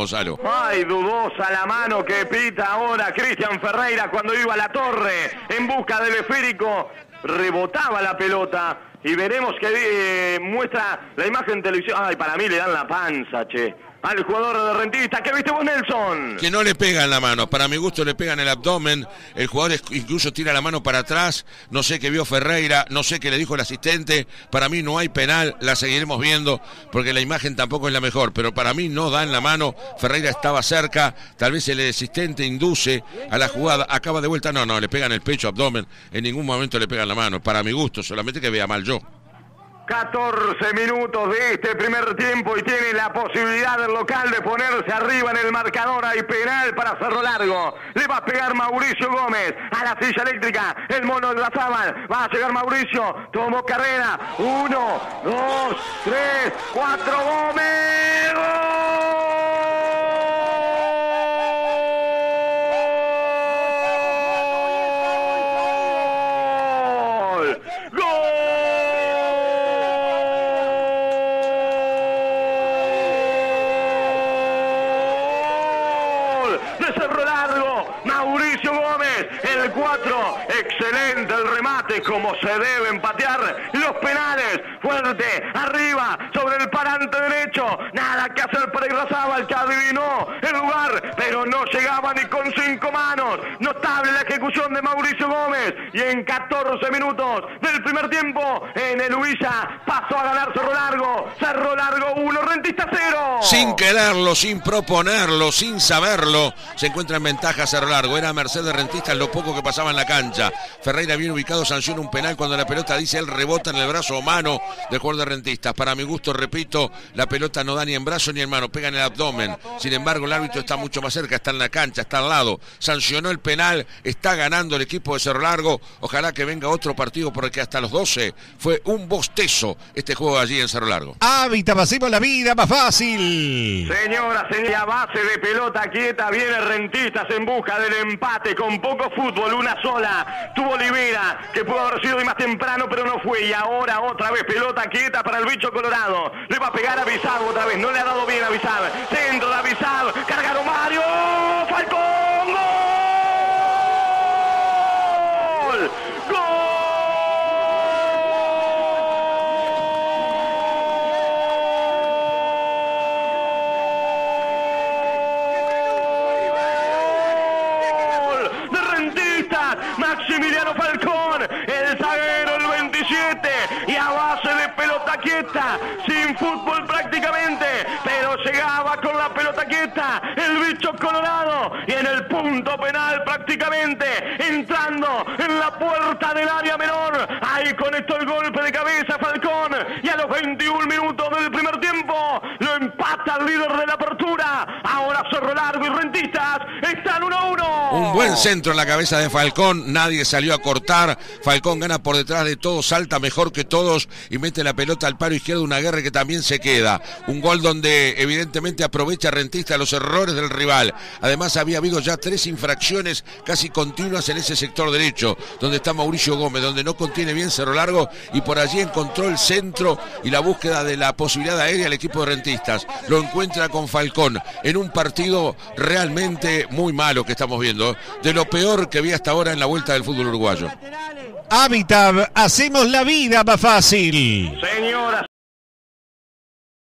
Gonzalo. Ay, dudosa la mano que pita ahora Cristian Ferreira cuando iba a la torre en busca del esférico. Rebotaba la pelota y veremos que eh, muestra la imagen en televisión. Ay, para mí le dan la panza, che al jugador de Rentista. ¿Qué viste vos, Nelson? Que no le pega en la mano. Para mi gusto le pega en el abdomen. El jugador incluso tira la mano para atrás. No sé qué vio Ferreira. No sé qué le dijo el asistente. Para mí no hay penal. La seguiremos viendo porque la imagen tampoco es la mejor. Pero para mí no da en la mano. Ferreira estaba cerca. Tal vez el asistente induce a la jugada. Acaba de vuelta. No, no, le pega en el pecho, abdomen. En ningún momento le pega en la mano. Para mi gusto. Solamente que vea mal yo. 14 minutos de este primer tiempo y tiene la posibilidad del local de ponerse arriba en el marcador. Hay penal para Cerro Largo. Le va a pegar Mauricio Gómez a la silla eléctrica. El mono de la sábana. Va a llegar Mauricio. Tomó carrera. Uno, dos, tres, cuatro. Gómez. El 4, excelente el remate como se debe empatear. Los penales, fuerte, arriba, sobre el parante derecho, nada que hacer para el que adivinó el lugar, pero no llegaba ni con cinco manos, notable la ejecución de Mauricio Gómez y en 14 minutos del primer tiempo en el Huilla pasó a ganar Cerro Largo, Cerro Largo 1, Rentista 0. Sin quererlo, sin proponerlo, sin saberlo, se encuentra en ventaja Cerro Largo, era Mercedes Rentista lo poco que pasaba en la cancha. Ferreira bien ubicado sanciona un penal cuando la pelota dice él rebota en el brazo o mano del jugador de Rentistas. Para mi gusto, repito, la pelota no da ni en brazo ni en mano, pega en el abdomen. Sin embargo, el árbitro está mucho más cerca, está en la cancha, está al lado. Sancionó el penal, está ganando el equipo de Cerro Largo. Ojalá que venga otro partido porque hasta los 12 fue un bostezo este juego allí en Cerro Largo. Hábitat, pasemos la vida más fácil. Señora, señora, base de pelota quieta, viene Rentistas en busca del empate con poco fútbol, una sola. Tuvo Olivera, que pudo haber sido más temprano, pero no fue. Y ahora otra vez pelota quieta para el bicho colorado. Le va a pegar a Bizarro otra vez. No le ha dado bien a Bizarro. Centro de Bizarro. Cargaron Mario. ¡Gol! ¡Gol! Maximiliano Falcón, el zaguero, el 27, y a base de pelota quieta, sin fútbol prácticamente, pero llegaba con la pelota quieta, el bicho colorado, y en el punto penal prácticamente, entrando en la puerta del área menor, ahí conectó el golpe de cabeza Falcón, y a los 21 minutos del primer tiempo, lo empata el líder de la apertura, ahora Cerro Largo y Rentistas, están 1-1. Un buen centro en la cabeza de Falcón, nadie salió a cortar. Falcón gana por detrás de todos, salta mejor que todos y mete la pelota al paro izquierdo. Una guerra que también se queda. Un gol donde evidentemente aprovecha Rentista los errores del rival. Además, había habido ya tres infracciones casi continuas en ese sector derecho, donde está Mauricio Gómez, donde no contiene bien Cerro Largo y por allí encontró el centro y la búsqueda de la posibilidad aérea al equipo de Rentistas. Lo encuentra con Falcón en un partido realmente muy malo que estamos viendo, de lo peor que vi hasta ahora en la vuelta del fútbol uruguayo. Habitat, hacemos la vida más fácil. Señoras